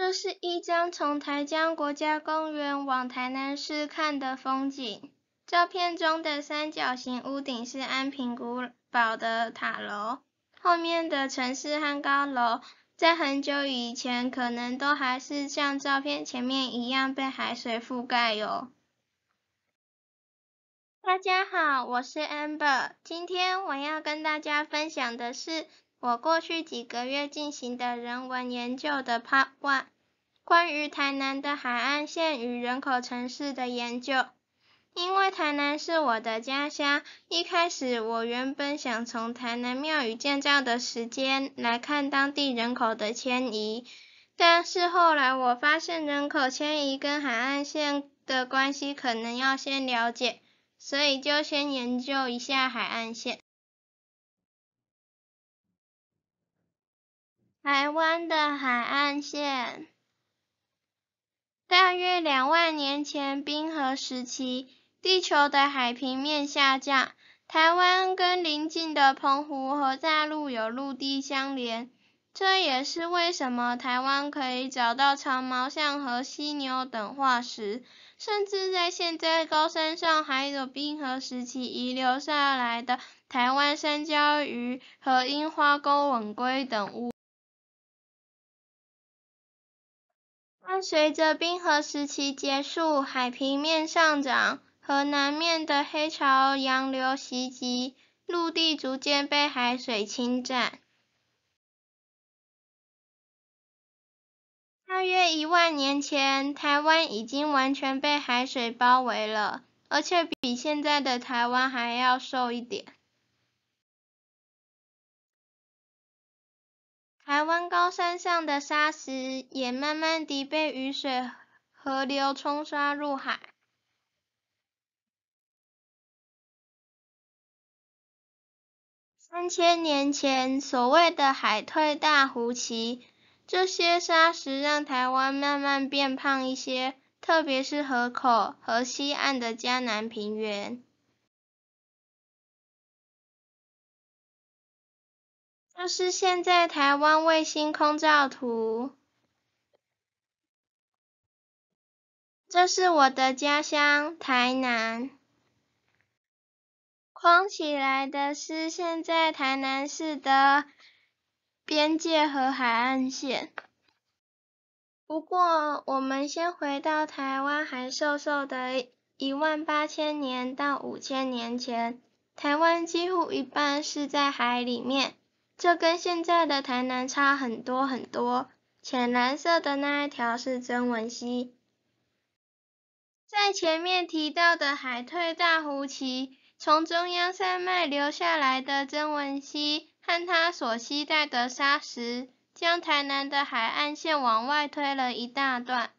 这是一张从台江国家公园往台南市看的风景。照片中的三角形屋顶是安平古堡的塔楼，后面的城市和高楼，在很久以前可能都还是像照片前面一样被海水覆盖哟。大家好，我是 Amber，今天我要跟大家分享的是我过去几个月进行的人文研究的 Part One，关于台南的海岸线与人口城市的研究。因为台南是我的家乡，一开始我原本想从台南庙宇建造的时间来看当地人口的迁移，但是后来我发现人口迁移跟海岸线的关系可能要先了解，所以就先研究一下海岸线。台湾的海岸线，大约两万年前冰河时期。地球的海平面下降，台湾跟邻近的澎湖和大陆有陆地相连，这也是为什么台湾可以找到长毛象和犀牛等化石，甚至在现在高山上还有冰河时期遗留下来的台湾山椒鱼和樱花钩吻龟等物。随着冰河时期结束，海平面上涨。和南面的黑潮洋流袭击，陆地逐渐被海水侵占。大约一万年前，台湾已经完全被海水包围了，而且比现在的台湾还要瘦一点。台湾高山上的沙石也慢慢地被雨水河流冲刷入海。三千年前，所谓的海退大湖期，这些沙石让台湾慢慢变胖一些，特别是河口和西岸的江南平原。这是现在台湾卫星空照图。这是我的家乡台南。框起来的是现在台南市的边界和海岸线。不过，我们先回到台湾还瘦瘦的一万八千年到五千年前，台湾几乎一半是在海里面，这跟现在的台南差很多很多。浅蓝色的那一条是曾文溪。在前面提到的海退大湖期。从中央山脉流下来的曾文溪和它所携带的沙石，将台南的海岸线往外推了一大段。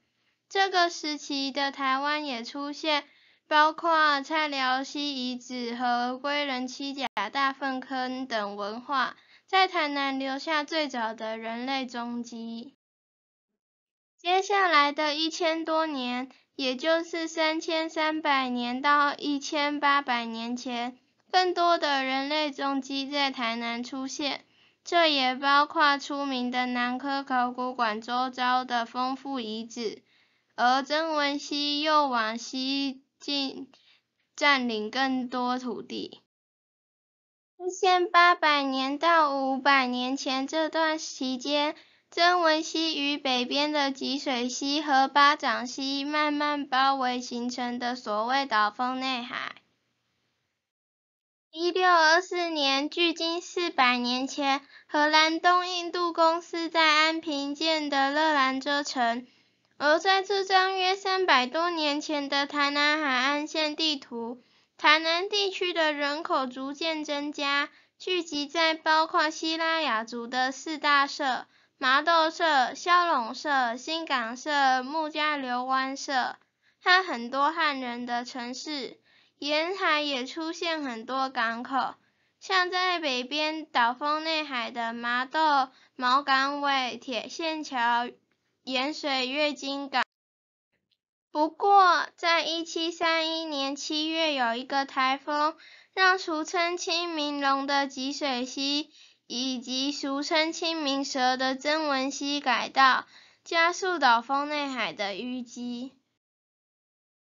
这个时期的台湾也出现包括蔡寮溪遗址和归仁七甲大粪坑等文化，在台南留下最早的人类踪迹。接下来的一千多年。也就是三千三百年到一千八百年前，更多的人类踪迹在台南出现，这也包括出名的南科考古馆周遭的丰富遗址，而曾文溪又往西进，占领更多土地。一千八百年到五百年前这段期间。曾文溪与北边的吉水溪和巴掌溪慢慢包围形成的所谓岛风内海。一六二四年，距今四百年前，荷兰东印度公司在安平建的乐兰遮城。而在这张约三百多年前的台南海岸线地图，台南地区的人口逐渐增加，聚集在包括西拉雅族的四大社。麻豆社、萧陇社、新港社、木家流湾社和很多汉人的城市，沿海也出现很多港口，像在北边岛风内海的麻豆毛港尾铁线桥、盐水月经港。不过，在一七三一年七月，有一个台风，让俗称清明龙的吉水溪。以及俗称清明蛇的曾文溪改道，加速岛风内海的淤积。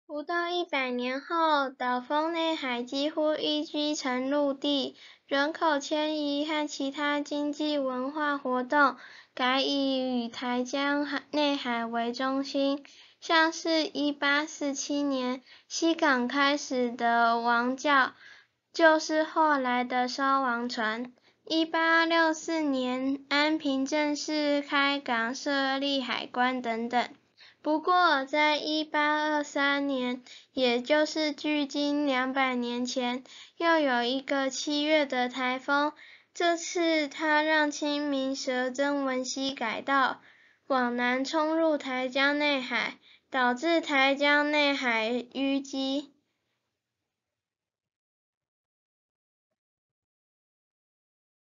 不到一百年后，岛风内海几乎淤积成陆地，人口迁移和其他经济文化活动改以台江内海为中心。像是一八四七年西港开始的王教，就是后来的烧王船。一八六四年安平正式开港设立海关等等。不过，在一八二三年，也就是距今两百年前，又有一个七月的台风。这次它让清明蛇曾文熙改道，往南冲入台江内海。导致台江内海淤积，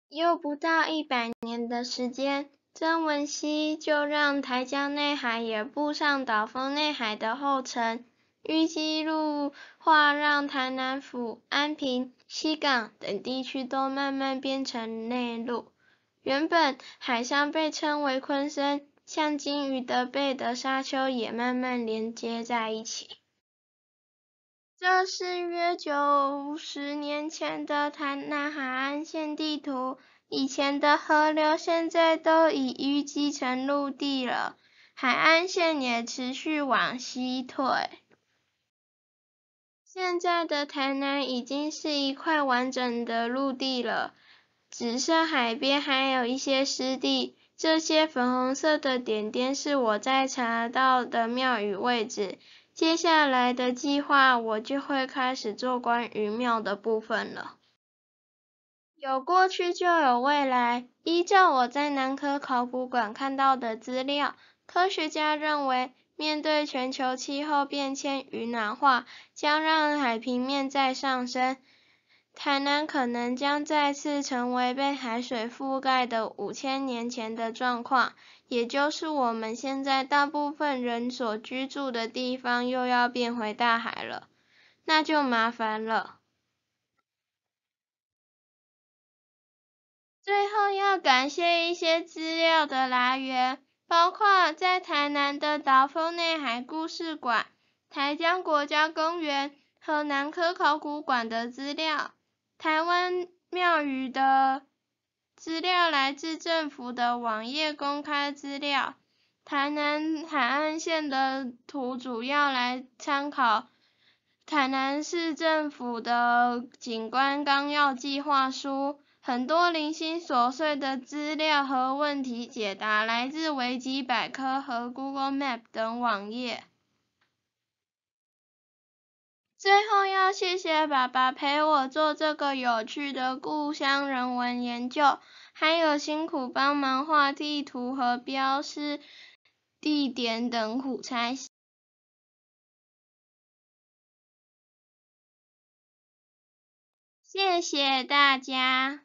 又不到一百年的时间，曾文溪就让台江内海也步上岛风内海的后尘，淤积路化让台南府、安平、西港等地区都慢慢变成内陆。原本海上被称为昆生。像金鱼的背的沙丘也慢慢连接在一起。这是约九十年前的台南海岸线地图，以前的河流现在都已淤积成陆地了，海岸线也持续往西退。现在的台南已经是一块完整的陆地了，只剩海边还有一些湿地。这些粉红色的点点是我在查到的庙宇位置。接下来的计划，我就会开始做关于庙的部分了。有过去就有未来。依照我在南科考古馆看到的资料，科学家认为，面对全球气候变迁与暖化，将让海平面再上升。台南可能将再次成为被海水覆盖的五千年前的状况，也就是我们现在大部分人所居住的地方又要变回大海了，那就麻烦了。最后要感谢一些资料的来源，包括在台南的岛风内海故事馆、台江国家公园和南科考古馆的资料。台湾庙宇的资料来自政府的网页公开资料。台南海岸线的图主要来参考台南市政府的景观纲要计划书。很多零星琐碎的资料和问题解答来自维基百科和 Google Map 等网页。最后要谢谢爸爸陪我做这个有趣的故乡人文研究，还有辛苦帮忙画地图和标示地点等苦差事。谢谢大家。